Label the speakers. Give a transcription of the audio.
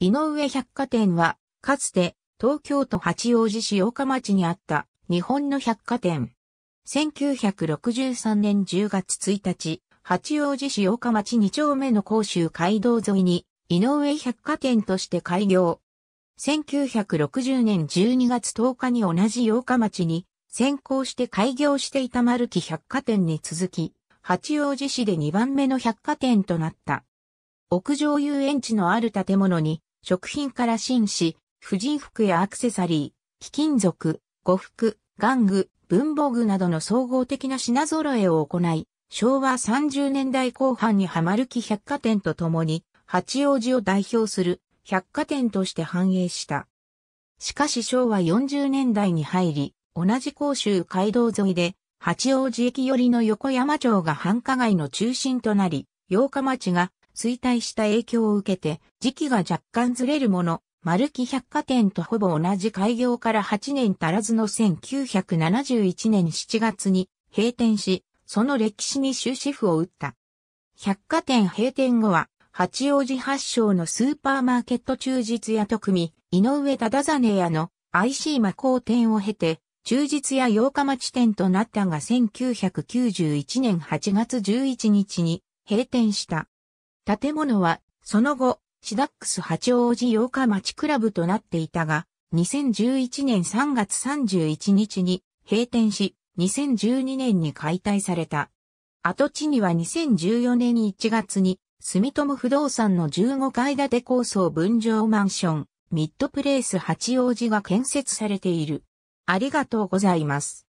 Speaker 1: 井上百貨店は、かつて東京都八王子市大岡町にあった日本の百貨店。1963年10月1日、八王子市大岡町2丁目の甲州街道沿いに井上百貨店として開業。1960年12月10日に同じ八日町に先行して開業していた丸木百貨店に続き、八王子市で2番目の百貨店となった。屋上遊園地のある建物に食品から紳士、婦人服やアクセサリー、貴金属、呉服、玩具、文房具などの総合的な品揃えを行い、昭和30年代後半にはまる木百貨店とともに、八王子を代表する百貨店として繁栄した。しかし昭和40年代に入り、同じ甲州街道沿いで、八王子駅寄りの横山町が繁華街の中心となり、八日町が衰退した影響を受けて、時期が若干ずれるもの、丸木百貨店とほぼ同じ開業から8年足らずの1971年7月に閉店し、その歴史に終止符を打った。百貨店閉店後は、八王子発祥のスーパーマーケット忠実屋と組、井上忠実屋の IC 魔工店を経て、忠実屋八日町店となったが1991年8月11日に閉店した。建物は、その後、シダックス八王子八日町クラブとなっていたが、2011年3月31日に閉店し、2012年に解体された。跡地には2014年1月に、住友不動産の15階建て高層分譲マンション、ミッドプレイス八王子が建設されている。ありがとうございます。